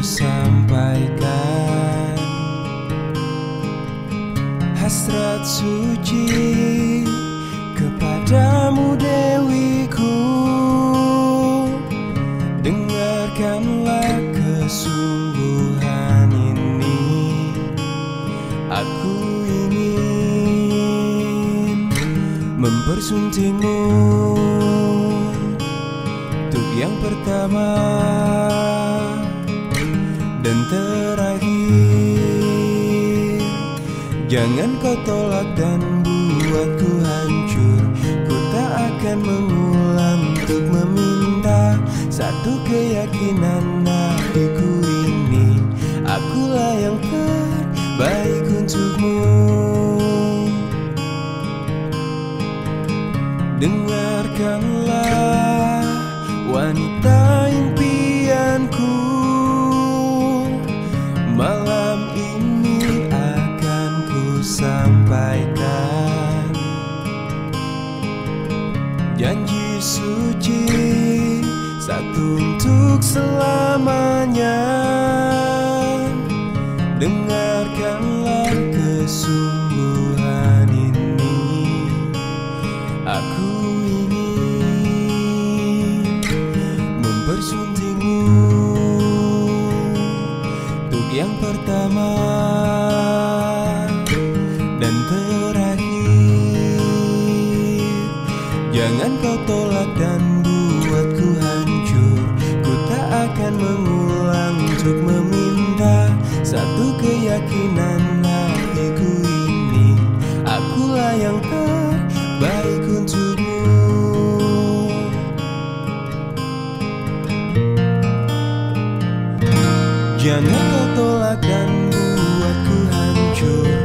sampaikan Hasrat suci kepadamu Dewiku Dengarkanlah kesungguhan ini. Aku ingin mempersuntingmu Untuk yang pertama dan terakhir. Jangan kau tolak dan buatku hancur. Ku tak akan mengulang untuk meminta Satu keyakinan hatiku ini. Akulah yang terbaik janji suci satu untuk selamanya. Dengarkanlah kesungguhan ini. Aku ingin mempersuntingmu. Untuk yang pertama Jangan kau tolak dan buatku hancur. Ku tak akan mengulang untuk meminta Satu keyakinan hatiku ini. Akulah yang terbaik untukmu. Jangan kau tolak dan buatku hancur.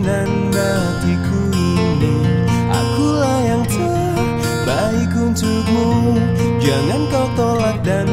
keinginan hatiku ini. Akulah yang terbaik untukmu. Jangan kau tolak dan